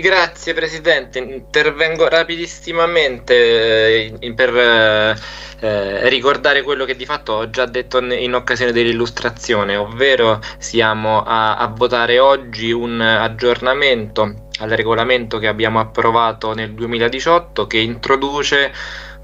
Grazie Presidente, intervengo rapidissimamente eh, per eh, eh, ricordare quello che di fatto ho già detto in occasione dell'illustrazione, ovvero siamo a, a votare oggi un aggiornamento al regolamento che abbiamo approvato nel 2018 che introduce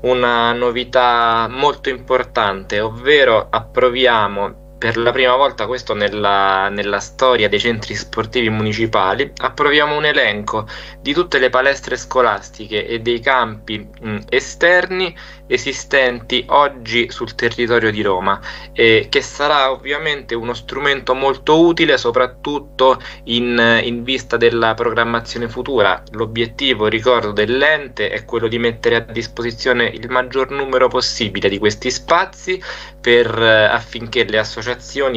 una novità molto importante, ovvero approviamo per la prima volta questo nella, nella, storia dei centri sportivi municipali, approviamo un elenco di tutte le palestre scolastiche e dei campi mh, esterni esistenti oggi sul territorio di Roma, eh, che sarà ovviamente uno strumento molto utile soprattutto in, in vista della programmazione futura. L'obiettivo, ricordo, dell'ente è quello di mettere a disposizione il maggior numero possibile di questi spazi per, eh, affinché le associazioni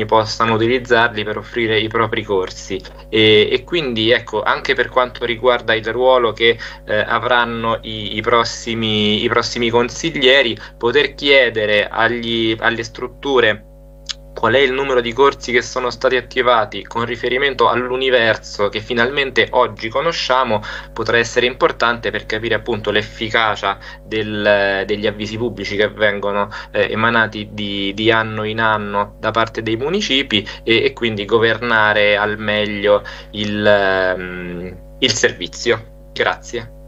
possano utilizzarli per offrire i propri corsi. E, e quindi ecco anche per quanto riguarda il ruolo che eh, avranno i, i, prossimi, i prossimi consiglieri poter chiedere agli, alle strutture qual è il numero di corsi che sono stati attivati con riferimento all'universo che finalmente oggi conosciamo potrà essere importante per capire appunto l'efficacia del, degli avvisi pubblici che vengono eh, emanati di, di, anno in anno da parte dei municipi e, e quindi governare al meglio il, um, il servizio. Grazie.